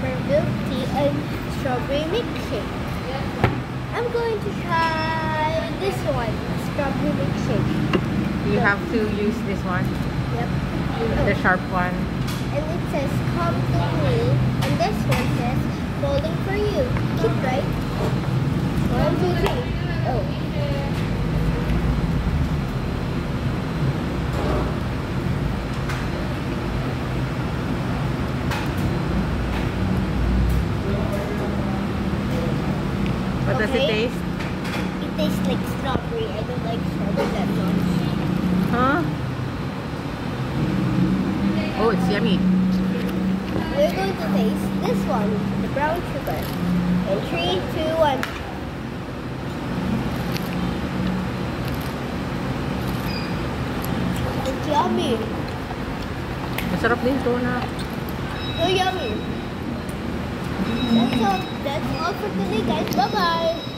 pearl milk tea and strawberry milkshake. I'm going to try this one, strawberry milkshake. You have to use this one? Yep. The sharp one. And it says come to me and this one says falling for you. Keep right? One, two, three. Oh. What does it taste? It tastes like strawberry. I don't like strawberry that much. Huh? Oh, it's yummy. We're going to taste this one, the brown sugar. In three, two, one. It's yummy. Masarap din na. So yummy. That's all. For today, guys. Bye bye.